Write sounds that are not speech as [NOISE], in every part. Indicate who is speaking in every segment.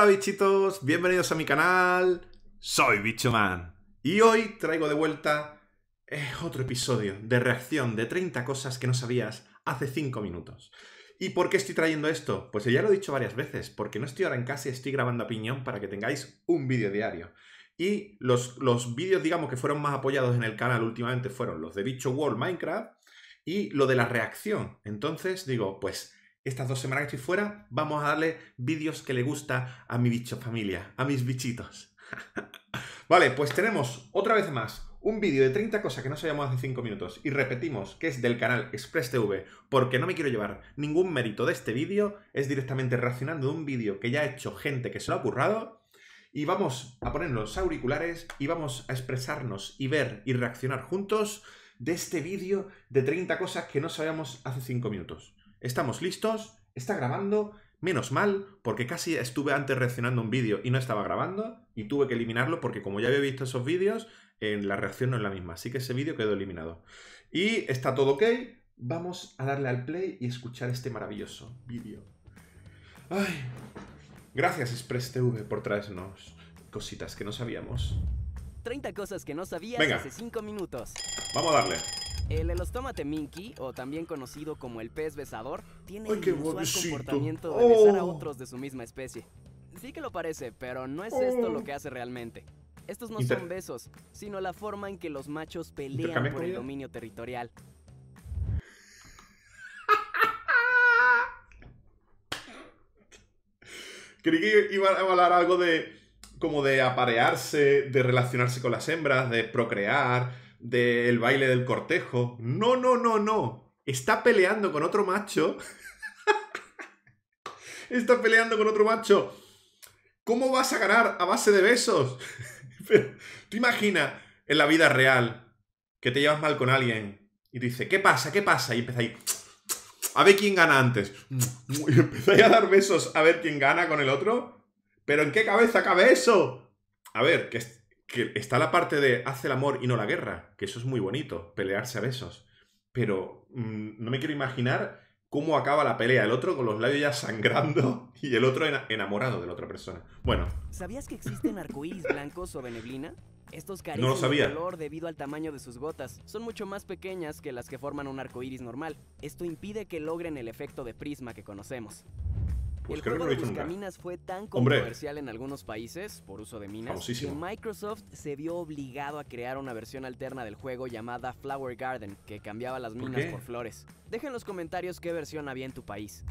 Speaker 1: Hola bichitos, bienvenidos a mi canal. Soy Bichoman. Y hoy traigo de vuelta eh, otro episodio de reacción de 30 cosas que no sabías hace 5 minutos. ¿Y por qué estoy trayendo esto? Pues ya lo he dicho varias veces, porque no estoy ahora en casa y estoy grabando a piñón para que tengáis un vídeo diario. Y los, los vídeos, digamos, que fueron más apoyados en el canal últimamente fueron los de Bicho World Minecraft y lo de la reacción. Entonces digo, pues estas dos semanas que estoy fuera, vamos a darle vídeos que le gusta a mi bicho familia, a mis bichitos. [LAUGHS] vale, pues tenemos otra vez más un vídeo de 30 cosas que no sabíamos hace 5 minutos y repetimos que es del canal Express TV porque no me quiero llevar ningún mérito de este vídeo, es directamente reaccionando de un vídeo que ya ha hecho gente que se lo ha currado y vamos a poner los auriculares y vamos a expresarnos y ver y reaccionar juntos de este vídeo de 30 cosas que no sabíamos hace 5 minutos. Estamos listos, está grabando, menos mal, porque casi estuve antes reaccionando un vídeo y no estaba grabando, y tuve que eliminarlo porque como ya había visto esos vídeos, en la reacción no es la misma, así que ese vídeo quedó eliminado. Y está todo ok, vamos a darle al play y escuchar este maravilloso vídeo. Ay, gracias Express TV por traernos cositas que no sabíamos.
Speaker 2: 30 cosas que no sabías hace 5 minutos.
Speaker 1: Vamos a darle.
Speaker 2: El elostómate minky, o también conocido como el pez besador, tiene el usual comportamiento de besar a oh. otros de su misma especie. Sí que lo parece, pero no es esto lo oh. que hace realmente. Estos no son besos, sino la forma en que los machos pelean por el dominio territorial. [LAUGHS]
Speaker 1: Creí que iba a hablar algo de como de aparearse, de relacionarse con las hembras, de procrear, del baile del cortejo. No, no, no, no. Está peleando con otro macho. [LAUGHS] Está peleando con otro macho. ¿Cómo vas a ganar a base de besos? [LAUGHS] tú imagina en la vida real que te llevas mal con alguien y dice, ¿qué pasa? ¿Qué pasa? Y empezáis a ver quién gana antes. [LAUGHS] Y empezáis a dar besos a ver quién gana con el otro. ¿Pero en qué cabeza cabe eso? A ver, que que está la parte de hace el amor y no la guerra, que eso es muy bonito, pelearse a besos. Pero mm, no me quiero imaginar cómo acaba la pelea, el otro con los labios ya sangrando y el otro enamorado de la otra persona. Bueno.
Speaker 2: ¿Sabías que existen arcoíris blancos o neblina? Estos carecen
Speaker 1: no
Speaker 2: de color debido al tamaño de sus gotas. Son mucho más pequeñas que las que forman un arcoíris normal. Esto impide que logren el efecto de prisma que conocemos. Pues el juego de Buscaminas fue tan controversial en algunos países por uso de minas que Microsoft se vio obligado a crear una versión alterna del juego llamada Flower Garden que cambiaba las minas por, flores. Deja en los comentarios qué versión había en tu país.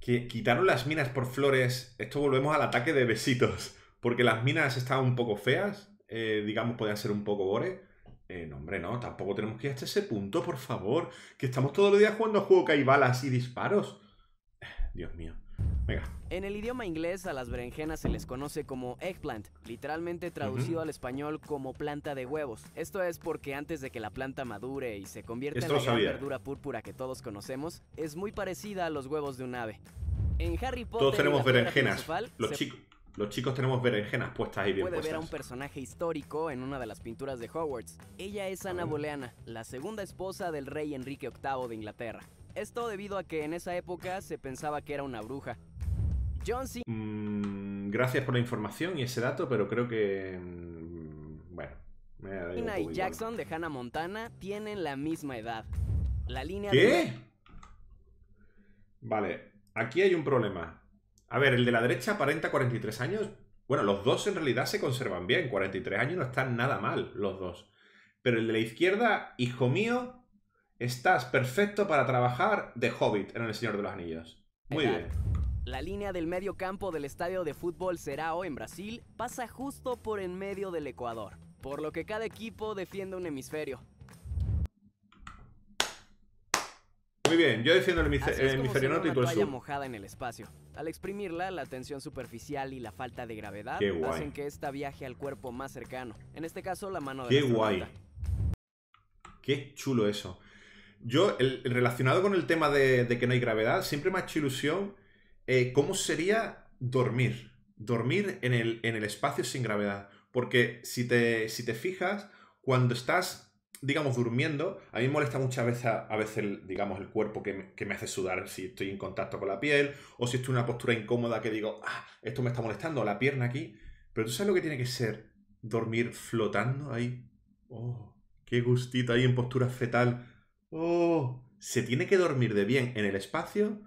Speaker 1: Que quitaron las minas por flores. Esto volvemos al ataque de besitos. Porque las minas estaban un poco feas. Eh, digamos, podían ser un poco gore. Eh, no, hombre, no, tampoco tenemos que ir hasta ese punto, por favor. Que estamos todos los días jugando a juego que hay balas y disparos. [SIGHS] Dios mío. Venga.
Speaker 2: En el idioma inglés a las berenjenas se les conoce como eggplant, literalmente traducido al español como planta de huevos. Esto es porque antes de que la planta madure y se convierta en la verdura púrpura que todos conocemos, es muy parecida a los huevos de un ave. En Harry Potter,
Speaker 1: todos tenemos berenjenas. Los chicos los chicos tenemos berenjenas puestas ahí bien
Speaker 2: Puede
Speaker 1: ver
Speaker 2: a un personaje histórico en una de las pinturas de Hogwarts. Ella es Ana Boleana, la segunda esposa del rey Enrique VIII de Inglaterra. Esto debido a que en esa época se pensaba que era una bruja. John C.
Speaker 1: Mm, gracias por la información y ese dato, pero creo que... Mm, bueno.
Speaker 2: Me y Jackson de Hannah Montana tienen la misma edad. La línea
Speaker 1: ¿Qué? Vale, aquí hay un problema. A ver, el de la derecha aparenta 43 años. Bueno, los dos en realidad se conservan bien. 43 años no están nada mal, los dos. Pero el de la izquierda, hijo mío, estás perfecto para trabajar de hobbit en El Señor de los Anillos. Muy bien.
Speaker 2: La línea del medio campo del estadio de fútbol Serao en Brasil pasa justo por en medio del Ecuador, por lo que cada equipo defiende un hemisferio.
Speaker 1: Muy bien, yo defiendo el, hemisferio norte y tú el sur.
Speaker 2: mojada en el espacio. Al exprimirla, la tensión superficial y la falta de gravedad hacen que esta viaje al cuerpo más cercano. En este caso, la mano de
Speaker 1: Qué guay. Qué chulo eso. Yo, el, relacionado con el tema de, que no hay gravedad, siempre me ha hecho ilusión eh, cómo sería dormir. Dormir en el, en el espacio sin gravedad. Porque si te, si te fijas, cuando estás digamos, durmiendo, a mí me molesta muchas veces, a veces, digamos, el cuerpo que me, hace sudar si estoy en contacto con la piel o si estoy en una postura incómoda que digo, ah, esto me está molestando, la pierna aquí. Pero tú sabes lo que tiene que ser dormir flotando ahí. Oh, qué gustito ahí en postura fetal. Oh, se tiene que dormir de bien en el espacio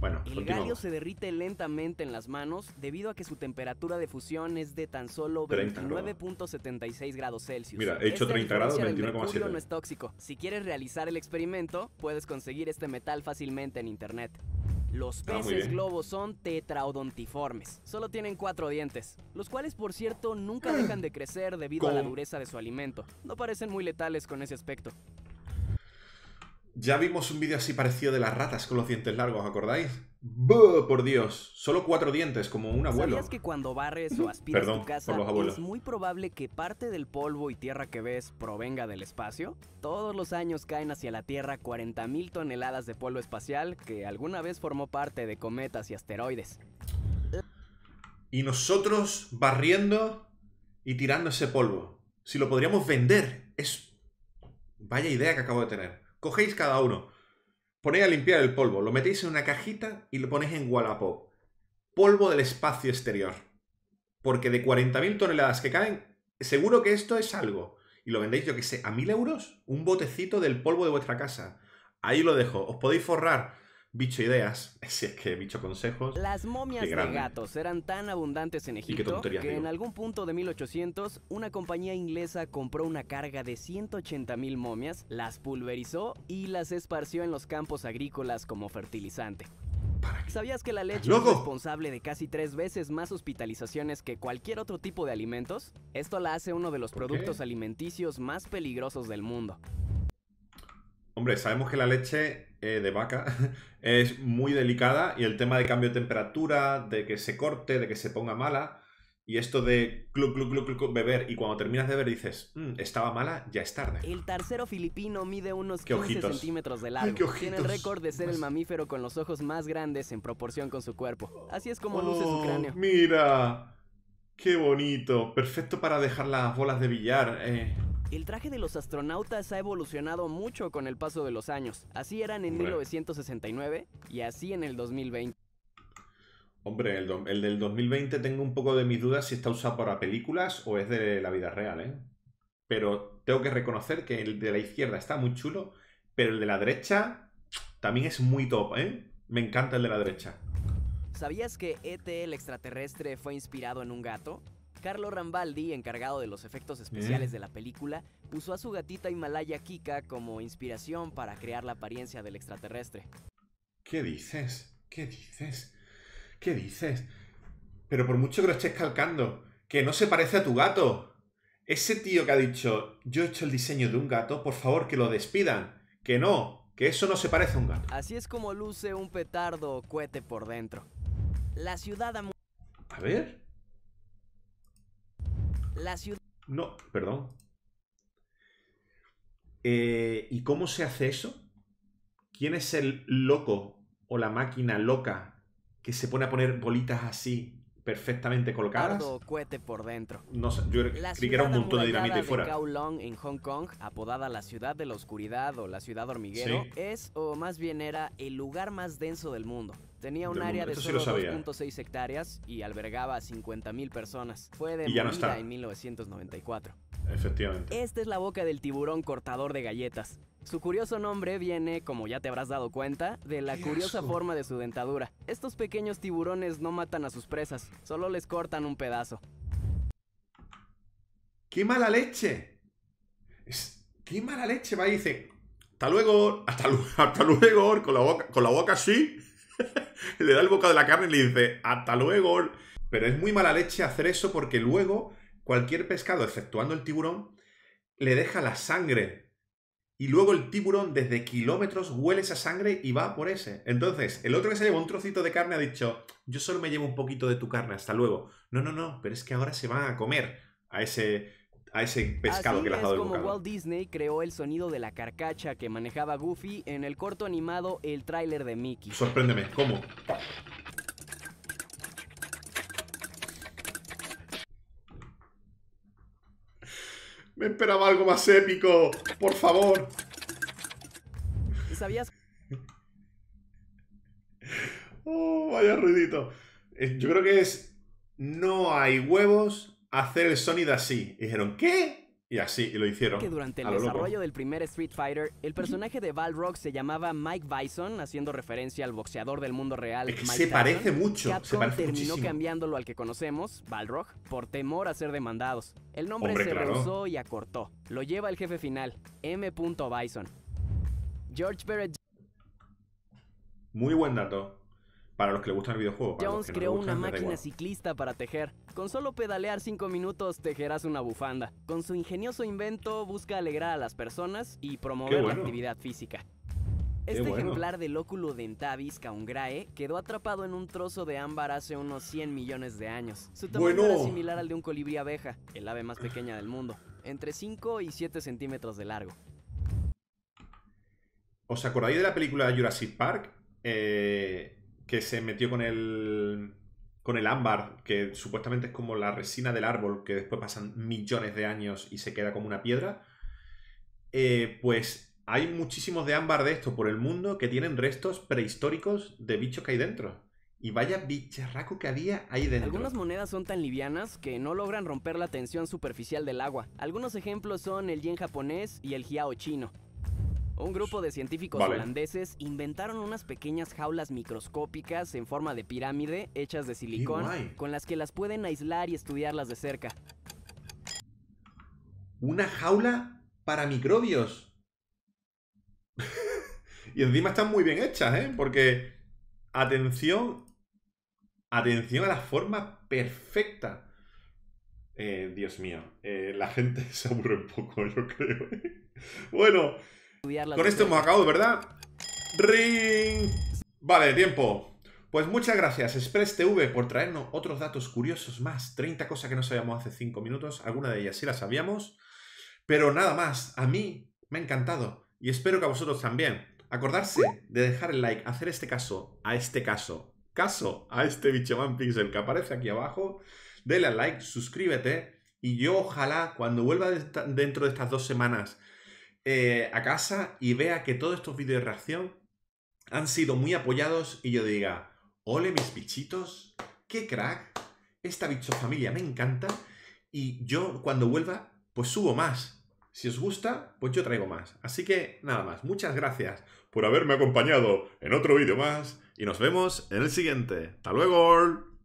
Speaker 1: bueno,
Speaker 2: el galio se derrite lentamente en las manos debido a que su temperatura de fusión es de tan solo 29.76 grados Celsius.
Speaker 1: Mira, he hecho 30 grados, 29,7.
Speaker 2: no es tóxico. Si quieres realizar el experimento, puedes conseguir este metal fácilmente en internet. Los ah, peces globos son tetraodontiformes. Solo tienen cuatro dientes, los cuales, por cierto, nunca dejan de crecer debido a la dureza de su alimento. No parecen muy letales con ese aspecto.
Speaker 1: Ya vimos un vídeo así parecido de las ratas con los dientes largos, ¿acordáis? ¡Buh! Por Dios, solo cuatro dientes, como un abuelo.
Speaker 2: ¿Sabías que cuando barres o aspiras tu casa es muy probable que parte del polvo y tierra que ves provenga del espacio? Todos los años caen hacia la Tierra 40.000 toneladas de polvo espacial que alguna vez formó parte de cometas y asteroides.
Speaker 1: Y nosotros barriendo y tirando ese polvo. Si lo podríamos vender, es... Vaya idea que acabo de tener. Cogéis cada uno, ponéis a limpiar el polvo, lo metéis en una cajita y lo ponéis en Wallapop. Polvo del espacio exterior. Porque de 40.000 toneladas que caen, seguro que esto es algo. Y lo vendéis, yo que sé, a 1.000 euros, un botecito del polvo de vuestra casa. Ahí lo dejo. Os podéis forrar bicho ideas, [LAUGHS] si es que bicho consejos.
Speaker 2: Las momias de gatos eran tan abundantes en Egipto que en algún punto de 1800 una compañía inglesa compró una carga de 180 mil momias, las pulverizó y las esparció en los campos agrícolas como fertilizante. ¿Sabías que la leche es responsable de casi tres veces más hospitalizaciones que cualquier otro tipo de alimentos? Esto la hace uno de los productos alimenticios más peligrosos del mundo.
Speaker 1: Hombre, sabemos que la leche eh, de vaca [LAUGHS] es muy delicada y el tema de cambio de temperatura, de que se corte, de que se ponga mala, y esto de club, club, club, club, beber, y cuando terminas de beber dices, mm, estaba mala, ya es tarde.
Speaker 2: El tercero filipino mide unos 15 centímetros de largo. Tiene el récord de ser el mamífero con los ojos más grandes en proporción con su cuerpo. Así es como luce su oh, cráneo.
Speaker 1: Mira, qué bonito. Perfecto para dejar las bolas de billar. Eh.
Speaker 2: El traje de los astronautas ha evolucionado mucho con el paso de los años. Así eran en 1969 y así en el 2020.
Speaker 1: Hombre, el, del 2020 tengo un poco de mis dudas si está usado para películas o es de la vida real, ¿eh? Pero tengo que reconocer que el de la izquierda está muy chulo, pero el de la derecha también es muy top, ¿eh? Me encanta el de la derecha.
Speaker 2: ¿Sabías que ET el extraterrestre fue inspirado en un gato? Carlo Rambaldi, encargado de los efectos especiales de la película, usó a su gatita Himalaya Kika como inspiración para crear la apariencia del extraterrestre.
Speaker 1: ¿Qué dices? ¿Qué dices? ¿Qué dices? Pero por mucho que lo estés calcando, que no se parece a tu gato. Ese tío que ha dicho, yo he hecho el diseño de un gato, por favor que lo despidan. Que no, que eso no se parece a un gato.
Speaker 2: Así es como luce un petardo o cohete por dentro. La ciudad...
Speaker 1: A ver. No, perdón. Eh, ¿Y cómo se hace eso? ¿Quién es el loco o la máquina loca que se pone a poner bolitas así perfectamente colocadas.
Speaker 2: cohete por dentro.
Speaker 1: No sé, yo creí que era un montón de dinamita y fuera.
Speaker 2: De Kowloon en Hong Kong, apodada la ciudad de la oscuridad o la ciudad hormiguero, es o más bien era el lugar más denso del mundo. Tenía un área de solo 2.6 hectáreas y albergaba a 50.000 personas. Fue demolida en 1994.
Speaker 1: Efectivamente.
Speaker 2: Esta es la boca del tiburón cortador de galletas. Su curioso nombre viene, como ya te habrás dado cuenta, de la curiosa forma de su dentadura. Estos pequeños tiburones no matan a sus presas, solo les cortan un pedazo.
Speaker 1: ¡Qué mala leche! ¡Qué mala leche! Va y dice, hasta luego, hasta, [LAUGHS] hasta luego, con la boca, con la boca así. [LAUGHS] le da el boca de la carne y le dice, hasta luego. Pero es muy mala leche hacer eso porque luego cualquier pescado, exceptuando el tiburón, le deja la sangre y luego el tiburón desde kilómetros huele esa sangre y va por ese. Entonces, el otro que se lleva un trocito de carne ha dicho, yo solo me llevo un poquito de tu carne, hasta luego. No, no, no, pero es que ahora se van a comer a ese, a ese pescado que le ha dado
Speaker 2: como Walt Disney creó el sonido de la carcacha que manejaba Goofy en el corto animado El tráiler de Mickey.
Speaker 1: Sorpréndeme, ¿cómo? Me esperaba algo más épico. Por favor.
Speaker 2: ¿Sabías?
Speaker 1: Oh, vaya ruidito. Eh, yo creo que es. No hay huevos hacer el sonido así. dijeron, ¿qué? Y así, y lo hicieron.
Speaker 2: Que durante el desarrollo del primer Street Fighter, el personaje de Balrog se llamaba Mike Bison, haciendo referencia al boxeador del mundo real.
Speaker 1: Mike se parece mucho. se parece
Speaker 2: terminó cambiándolo al que conocemos, Balrog, por temor a ser demandados. El nombre se rehusó y acortó. Lo lleva el jefe final, M. Bison. George Barrett.
Speaker 1: Muy buen dato. Para los que le gustan el videojuego.
Speaker 2: Jones creó una máquina ciclista para tejer. Con solo pedalear 5 minutos tejerás una bufanda. Con su ingenioso invento busca alegrar a las personas y promover la actividad física. Este ejemplar del óculo dentavis caungrae quedó atrapado en un trozo de ámbar hace unos 100 millones de años. Su tamaño era similar al de un colibrí abeja, el ave más pequeña del mundo, entre 5 y 7 centímetros de largo.
Speaker 1: ¿Os acordáis de la película Jurassic Park? Eh, que se metió con el con el ámbar, que supuestamente es como la resina del árbol, que después pasan millones de años y se queda como una piedra, eh, pues hay muchísimos de ámbar de esto por el mundo que tienen restos prehistóricos de bichos que hay dentro. Y vaya bicharraco que había ahí dentro.
Speaker 2: Algunas monedas son tan livianas que no logran romper la tensión superficial del agua. Algunos ejemplos son el yen japonés y el jiao chino. Un grupo de científicos holandeses inventaron unas pequeñas jaulas microscópicas en forma de pirámide hechas de silicón con las que las pueden aislar y estudiarlas de cerca.
Speaker 1: Una jaula para microbios. [LAUGHS] y encima están muy bien hechas, ¿eh? Porque atención, atención a la forma perfecta. Eh, Dios mío, eh, la gente [LAUGHS] se aburre un poco, yo creo. bueno. Con esto hemos acabado, ¿verdad? ¡Ring! Vale, tiempo. Pues muchas gracias, Express TV, por traernos otros datos curiosos más. 30 cosas que no sabíamos hace 5 minutos. Algunas de ellas sí las sabíamos. Pero nada más, a mí me ha encantado. Y espero que a vosotros también. Acordarse de dejar el like, hacer este caso, a este caso, caso a este bicho Pixel que aparece aquí abajo. Dale al like, suscríbete. Y yo ojalá cuando vuelva dentro de estas dos semanas eh, a casa y vea que todos estos vídeos de reacción han sido muy apoyados y yo diga, ole mis bichitos, qué crack, esta bicho familia me encanta y yo cuando vuelva pues subo más. Si os gusta, pues yo traigo más. Así que nada más, muchas gracias por haberme acompañado en otro vídeo más y nos vemos en el siguiente. ¡Hasta luego!